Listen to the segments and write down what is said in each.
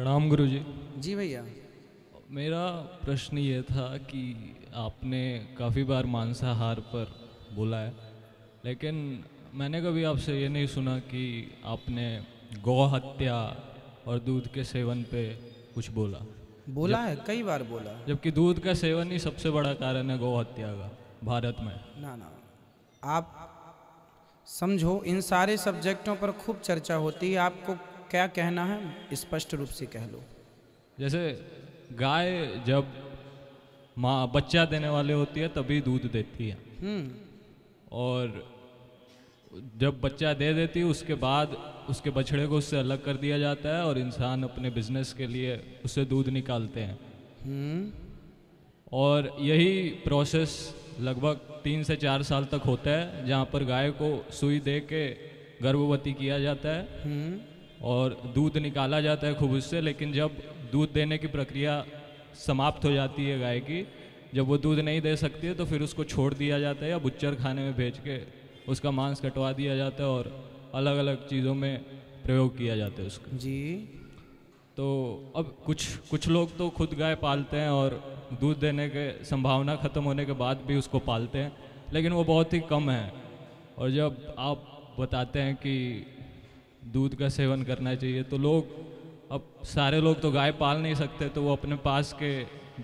प्रणाम गुरु जी जी भैया। मेरा प्रश्न ये था कि आपने काफ़ी बार मांसाहार पर बोला है लेकिन मैंने कभी आपसे ये नहीं सुना कि आपने गौ हत्या और दूध के सेवन पे कुछ बोला। बोला है कई बार बोला जबकि दूध का सेवन ही सबसे बड़ा कारण है गौ हत्या का भारत में। ना ना। आप समझो इन सारे सब्जेक्टों पर खूब चर्चा होती है आपको क्या कहना है? स्पष्ट रूप से कह लो। जैसे गाय जब माँ बच्चा देने वाले होती है तभी दूध देती है। हम्म। और जब बच्चा दे देती है उसके बाद उसके बछड़े को उससे अलग कर दिया जाता है और इंसान अपने बिज़नेस के लिए उससे दूध निकालते हैं। हम्म। और यही प्रोसेस लगभग तीन से चार साल तक होता है जहाँ पर गाय को सुई दे के गर्भवती किया जाता है। हम्म। और दूध निकाला जाता है खूब उससे लेकिन जब दूध देने की प्रक्रिया समाप्त हो जाती है गाय की जब वो दूध नहीं दे सकती है तो फिर उसको छोड़ दिया जाता है या बुच्चर खाने में भेज के उसका मांस कटवा दिया जाता है और अलग अलग चीज़ों में प्रयोग किया जाता है उसका। जी। तो अब कुछ कुछ लोग तो खुद गाय पालते हैं और दूध देने के संभावना ख़त्म होने के बाद भी उसको पालते हैं लेकिन वो बहुत ही कम है। और जब आप बताते हैं कि दूध का सेवन करना चाहिए। तो लोग, अब सारे लोग तो गाय पाल नहीं सकते तो वो अपने पास के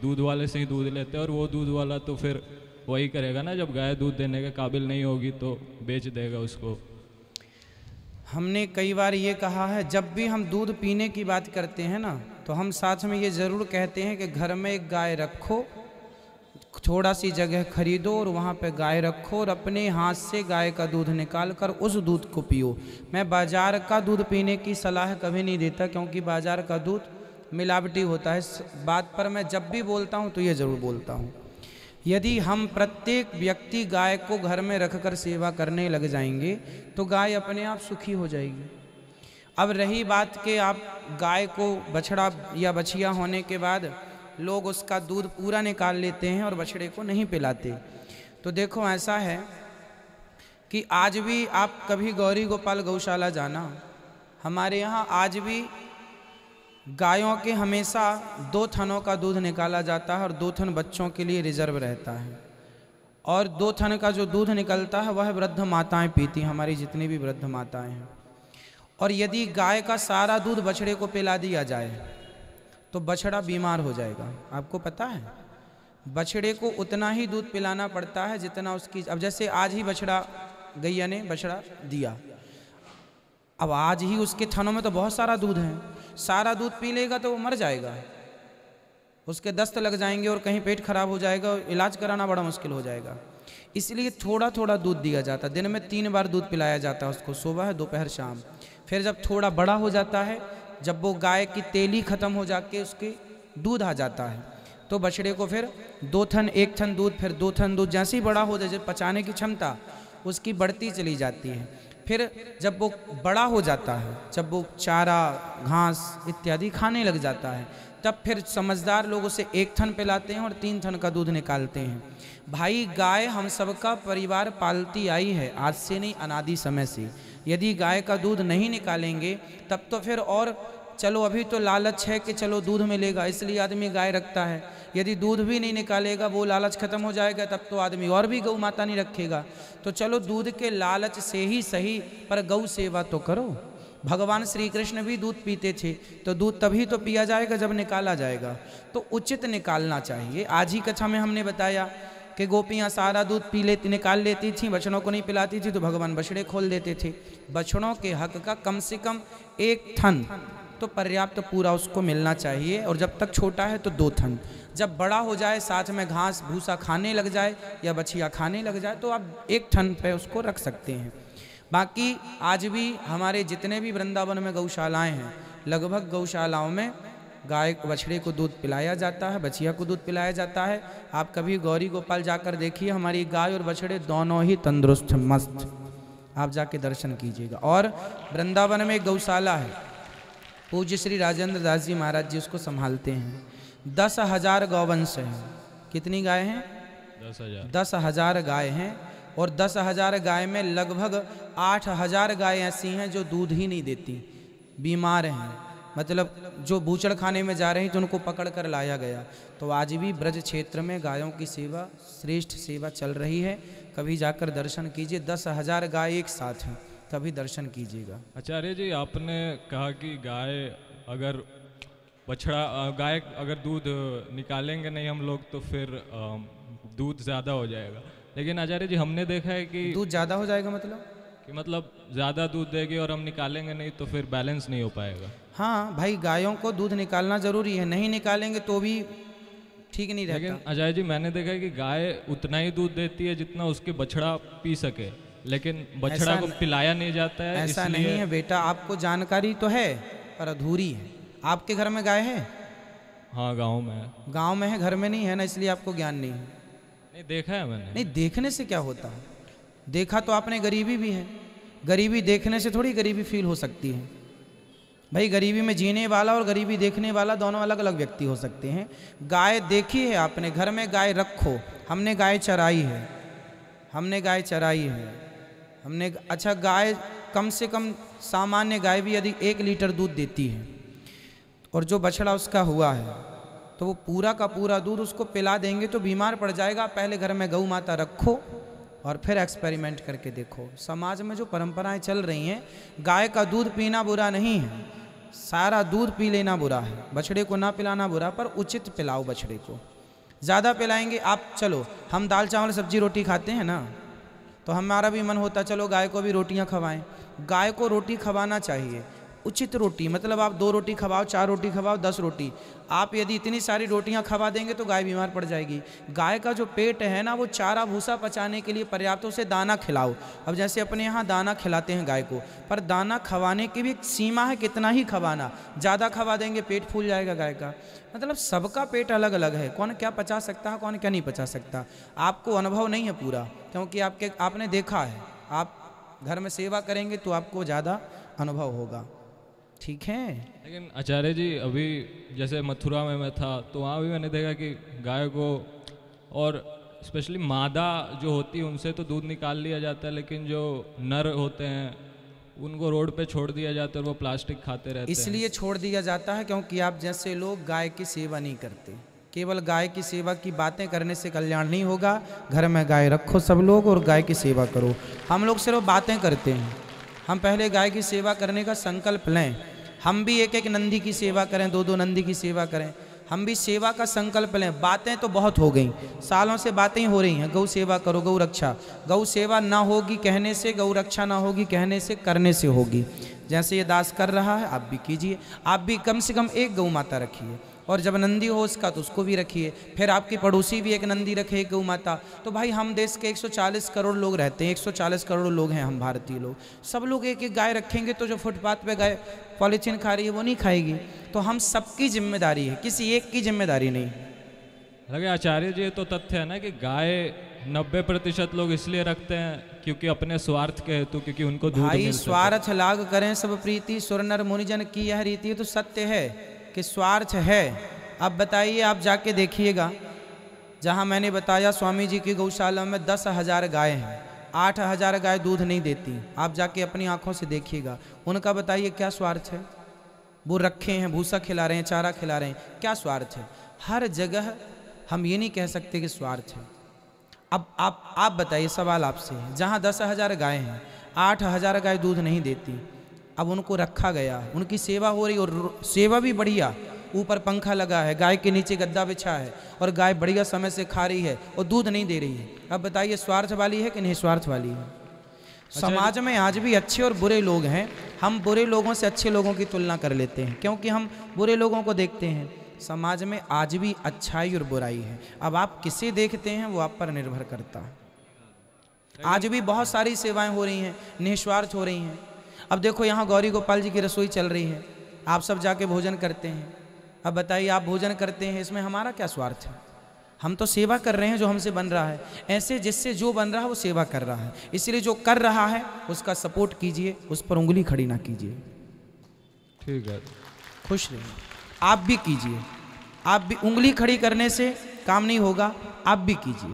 दूध वाले से ही दूध लेते हैं और वो दूध वाला तो फिर वही करेगा ना, जब गाय दूध देने के काबिल नहीं होगी तो बेच देगा उसको। हमने कई बार ये कहा है, जब भी हम दूध पीने की बात करते हैं ना तो हम साथ में ये ज़रूर कहते हैं कि घर में एक गाय रखो थोड़ा सी जगह खरीदो और वहाँ पे गाय रखो और अपने हाथ से गाय का दूध निकाल कर उस दूध को पियो। मैं बाज़ार का दूध पीने की सलाह कभी नहीं देता क्योंकि बाज़ार का दूध मिलावटी होता है। इस बात पर मैं जब भी बोलता हूँ तो ये ज़रूर बोलता हूँ। यदि हम प्रत्येक व्यक्ति गाय को घर में रखकर सेवा करने लग जाएँगे तो गाय अपने आप सुखी हो जाएगी। अब रही बात कि आप गाय को बछड़ा या बछिया होने के बाद लोग उसका दूध पूरा निकाल लेते हैं और बछड़े को नहीं पिलाते। तो देखो, ऐसा है कि आज भी आप कभी गौरी गोपाल गौशाला जाना, हमारे यहाँ आज भी गायों के हमेशा दो थनों का दूध निकाला जाता है और दो थन बच्चों के लिए रिज़र्व रहता है। और दो थन का जो दूध निकलता है, वह वृद्ध माताएँ पीती हैं, हमारी जितनी भी वृद्ध माताएँ हैं। और यदि गाय का सारा दूध बछड़े को पिला दिया जाए तो बछड़ा बीमार हो जाएगा। आपको पता है? बछड़े को उतना ही दूध पिलाना पड़ता है जितना उसकी, अब जैसे आज ही बछड़ा, गैया ने बछड़ा दिया। अब आज ही उसके थनों में तो बहुत सारा दूध है। सारा दूध पी लेगा तो वो मर जाएगा। उसके दस्त लग जाएँगे और कहीं पेट खराब हो जाएगा और इलाज कराना बड़ा मुश्किल हो जाएगा। इसलिए थोड़ा थोड़ा दूध दिया जाता। है दिन में तीन बार दूध पिलाया जाता है उसको, सुबह, दोपहर, शाम। फिर जब थोड़ा बड़ा हो जाता है जब वो गाय की तेली खत्म हो जाके उसके दूध आ जाता है तो बछड़े को फिर दो थन, एक थन दूध, फिर दो थन दूध, जैसे ही बड़ा हो जाए जब पचाने की क्षमता, उसकी बढ़ती चली जाती है। फिर जब वो बड़ा हो जाता है, जब वो चारा, घास इत्यादि खाने लग जाता है, तब फिर समझदार लोग उसे एक थन पिलाते हैं और तीन थन का दूध निकालते हैं। भाई, गाय हम सबका परिवार पालती आई है, आज से नहीं, अनादि समय से। यदि गाय का दूध नहीं निकालेंगे, तब तो फिर और, चलो अभी तो लालच है कि चलो दूध मिलेगा, इसलिए आदमी गाय रखता है। यदि दूध भी नहीं निकालेगा, वो लालच खत्म हो जाएगा, तब तो आदमी और भी गौ माता नहीं रखेगा। तो चलो दूध के लालच से ही सही, पर गौ सेवा तो करो। भगवान श्री कृष्ण भी दूध पीते थे तो दूध तभी तो पिया जाएगा जब निकाला जाएगा। तो उचित निकालना चाहिए। आज ही कथा में हमने बताया कि गोपियाँ सारा दूध पी लेती, निकाल लेती थी, बछड़ों को नहीं पिलाती थी तो भगवान बछड़े खोल देते थे। बछड़ों के हक का कम से कम एक थन तो पर्याप्त तो पूरा उसको मिलना चाहिए, और जब तक छोटा है तो दो थन। जब बड़ा हो जाए, साथ में घास, भूसा खाने लग जाए, या बछिया खाने लग जाए तो आप एक थन पे उसको रख सकते हैं। बाकी आज भी हमारे जितने भी वृंदावन में गौशालाएँ हैं, लगभग गौशालाओं में गाय बछड़े को दूध पिलाया जाता है बछिया को दूध पिलाया जाता है। आप कभी गौरी गोपाल जाकर देखिए हमारी गाय और बछड़े दोनों ही तंदुरुस्त मस्त। आप जाके दर्शन कीजिएगा। और वृंदावन में गौशाला है। पूज्य श्री राजेंद्र दास जी महाराज जी उसको संभालते हैं। दस हज़ार गौवंश हैं। कितनी गाय हैं? दस हज़ार। दस हज़ार गाय हैं और दस हज़ार गाय में लगभग आठ हज़ार गाय ऐसी हैं जो दूध ही नहीं देती। बीमार हैं। मतलब जो बूचड़ खाने में जा रही थी उनको पकड़ कर लाया गया। तो आज भी ब्रज क्षेत्र में गायों की सेवा श्रेष्ठ सेवा चल रही है। कभी जाकर दर्शन कीजिए दस हज़ार गाय एक साथ हैं तभी दर्शन कीजिएगा। आचार्य जी आपने कहा कि गाय अगर बछड़ा गाय अगर दूध निकालेंगे नहीं हम लोग तो फिर दूध ज़्यादा हो जाएगा। लेकिन आचार्य जी हमने देखा है कि दूध ज़्यादा हो जाएगा मतलब? कि मतलब ज़्यादा दूध देगी और हम निकालेंगे नहीं तो फिर बैलेंस नहीं हो पाएगा। हाँ भाई गायों को दूध निकालना ज़रूरी है। नहीं निकालेंगे तो भी ठीक नहीं रहता। लेकिन अजय जी मैंने देखा है कि गाय उतना ही दूध देती है जितना उसके बछड़ा पी सके। लेकिन बछड़ा को पिलाया नहीं जाता है ऐसा नहीं है बेटा आपको जानकारी तो है पर अधूरी है। आपके घर में गाय है? हाँ गाँव में है। गाँव में है घर में नहीं है ना इसलिए आपको ज्ञान नहीं है। नहीं देखा है मैंने। नहीं देखने से क्या होता? है देखा तो आपने गरीबी भी है। गरीबी देखने से थोड़ी गरीबी फील हो सकती है। भाई, गरीबी में जीने वाला और गरीबी देखने वाला दोनों अलग अलग व्यक्ति हो सकते हैं। गाय देखी है आपने, घर में गाय रखो। हमने गाय चराई है। हमने गाय चराई है। हमने अच्छा गाय कम से कम सामान्य गाय भी यदि एक लीटर दूध देती है और जो बछड़ा उसका हुआ है तो वो पूरा का पूरा दूध उसको पिला देंगे तो बीमार पड़ जाएगा। पहले घर में गौ माता रखो। और फिर एक्सपेरिमेंट करके देखो। समाज में जो परंपराएँ चल रही हैं, गाय का दूध पीना बुरा नहीं है। सारा दूध पी लेना बुरा है। बछड़े को ना पिलाना बुरा, पर उचित पिलाओ बछड़े को। ज़्यादा पिलाएँगे, आप चलो, हम दाल चावल सब्ज़ी रोटी खाते हैं ना? तो हमारा भी मन होता, चलो गाय को भी रोटियाँ खवाएँ। गाय को रोटी खवाना चाहिए। उचित रोटी मतलब आप दो रोटी खवाओ, चार रोटी खवाओ, दस रोटी। आप यदि इतनी सारी रोटियाँ खवा देंगे तो गाय बीमार पड़ जाएगी। गाय का जो पेट है ना, वो चारा भूसा पचाने के लिए पर्याप्त उसे दाना खिलाओ। अब जैसे अपने यहाँ दाना खिलाते हैं गाय को, पर दाना खवाने की भी सीमा है कितना ही खवाना। ज़्यादा खवा देंगे, पेट फूल जाएगा गाय का। मतलब सबका पेट अलग अलग है। कौन क्या पचा सकता है कौन क्या नहीं पचा सकता। आपको अनुभव नहीं है पूरा, क्योंकि आपके, आपने देखा है। आप घर में सेवा करेंगे तो आपको ज़्यादा अनुभव होगा। ठीक है। लेकिन आचार्य जी अभी जैसे मथुरा में मैं था तो वहाँ भी मैंने देखा कि गाय को और स्पेशली मादा जो होती है उनसे तो दूध निकाल लिया जाता है लेकिन जो नर होते हैं उनको रोड पे छोड़ दिया जाता है और वो प्लास्टिक खाते रहते हैं। इसलिए छोड़ दिया जाता है क्योंकि आप जैसे लोग गाय की सेवा नहीं करते। केवल गाय की सेवा की बातें करने से कल्याण नहीं होगा। घर में गाय रखो सब लोग और गाय की सेवा करो। हम लोग सिर्फ़ बातें करते हैं। हम पहले गाय की सेवा करने का संकल्प लें। हम भी एक एक नंदी की सेवा करें, दो दो नंदी की सेवा करें। हम भी सेवा का संकल्प लें। बातें तो बहुत हो गई। सालों से बातें ही हो रही हैं। गौ सेवा करो, गौ रक्षा। गौ सेवा ना होगी कहने से, गौ रक्षा ना होगी कहने से, करने से होगी। जैसे ये दास कर रहा है, आप भी कीजिए। आप भी कम से कम एक गौ माता रखिए। और जब नंदी हो उसका तो उसको भी रखिए। फिर आपकी पड़ोसी भी एक नंदी रखे, एक गौ माता। तो भाई, हम देश के 140 करोड़ लोग रहते हैं 140 करोड़ लोग हैं हम भारतीय लोग। सब लोग एक एक गाय रखेंगे तो जो फुटपाथ पे गाय पॉलीथीन खा रही है, वो नहीं खाएगी। तो हम सबकी ज़िम्मेदारी है, किसी एक की ज़िम्मेदारी नहीं। लगे आचार्य जी तो तथ्य है ना कि गाय नब्बे प्रतिशत लोग इसलिए रखते हैं क्योंकि अपने स्वार्थ के हेतु क्योंकि उनको दूध भाई स्वार्थ लाग करें सब प्रीति सुर नर मुनिजन की यह रीति तो सत्य है कि स्वार्थ है। अब बताइए आप जाके देखिएगा। जहाँ मैंने बताया स्वामी जी की गौशाला में दस हज़ार गाय हैं। आठ हज़ार गाय दूध नहीं देती। आप जाके अपनी आँखों से देखिएगा। उनका बताइए क्या स्वार्थ है? वो रखे हैं भूसा खिला रहे हैं चारा खिला रहे हैं। क्या स्वार्थ है? हर जगह हम ये नहीं कह सकते कि स्वार्थ है। अब आप आप बताइए सवाल आपसे जहाँ दस हज़ार गाय हैं आठ हज़ार गाय दूध नहीं देती अब उनको रखा गया उनकी सेवा हो रही और सेवा भी बढ़िया ऊपर पंखा लगा है गाय के नीचे गद्दा बिछा है और गाय बढ़िया समय से खा रही है और दूध नहीं दे रही है। अब बताइए स्वार्थ वाली है कि नहीं स्वार्थ वाली है? समाज में आज भी अच्छे और बुरे लोग हैं। हम बुरे लोगों से अच्छे लोगों की तुलना कर लेते हैं क्योंकि हम बुरे लोगों को देखते हैं। समाज में आज भी अच्छाई और बुराई है। अब आप किसे देखते हैं वो आप पर निर्भर करता है। आज भी बहुत सारी सेवाएँ हो रही हैं निस्वार्थ हो रही हैं। अब देखो यहाँ गौरी गोपाल जी की रसोई चल रही है। आप सब जाके भोजन करते हैं। अब बताइए आप भोजन करते हैं इसमें हमारा क्या स्वार्थ है? हम तो सेवा कर रहे हैं जो हमसे बन रहा है। ऐसे जिससे जो बन रहा है वो सेवा कर रहा है। इसलिए जो कर रहा है उसका सपोर्ट कीजिए उस पर उंगली खड़ी ना कीजिए। ठीक है। खुश रहिए। आप भी कीजिए। आप भी उंगली खड़ी करने से काम नहीं होगा, आप भी कीजिए।